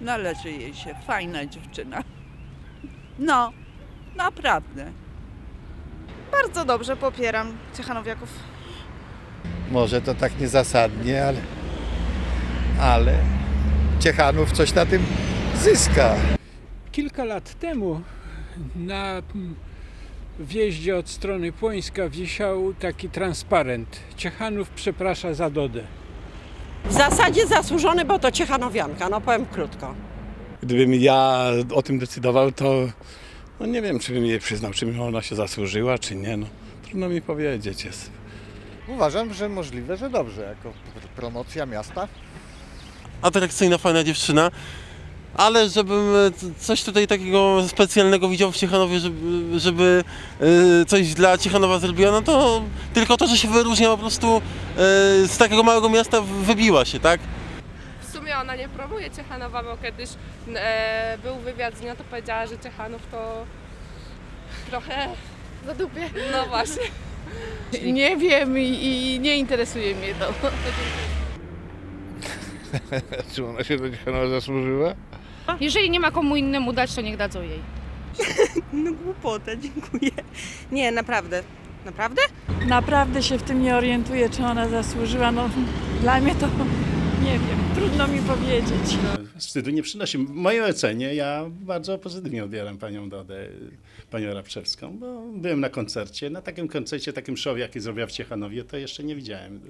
Należy jej się. Fajna dziewczyna. No, naprawdę. Bardzo dobrze, popieram Ciechanowiaków. Może to tak niezasadnie, ale, ale Ciechanów coś na tym zyska. Kilka lat temu na wjeździe od strony Płońska wisiał taki transparent. Ciechanów przeprasza za Dodę. W zasadzie zasłużony, bo to Ciechanowianka, no powiem krótko. Gdybym ja o tym decydował, to no nie wiem, czy bym jej przyznał, czy ona się zasłużyła, czy nie. No, trudno mi powiedzieć. Jest. Uważam, że możliwe, że dobrze, jako pr- promocja miasta. atrakcyjna, fajna dziewczyna. Ale żebym e, coś tutaj takiego specjalnego widział w Ciechanowie, żeby, żeby e, coś dla Ciechanowa zrobiła, no to tylko to, że się wyróżnia po prostu e, z takiego małego miasta wybiła się, tak? W sumie ona nie promuje Ciechanowa, bo kiedyś e, był wywiad z nią, to powiedziała, że Ciechanów to trochę za dupie. No właśnie. Nie wiem i, i nie interesuje mnie to. Czy ona się do Ciechanowa zasłużyła? Jeżeli nie ma komu innemu dać, to niech dadzą jej. No głupota, dziękuję. Nie, naprawdę. Naprawdę? Naprawdę się w tym nie orientuję, czy ona zasłużyła. No, dla mnie to nie wiem, trudno mi powiedzieć. Wstydu nie przynosi. W mojej ocenie ja bardzo pozytywnie odbieram panią Dodę, panią Rabczewską, bo byłem na koncercie, na takim koncercie, takim show, jaki zrobiła w Ciechanowie, to jeszcze nie widziałem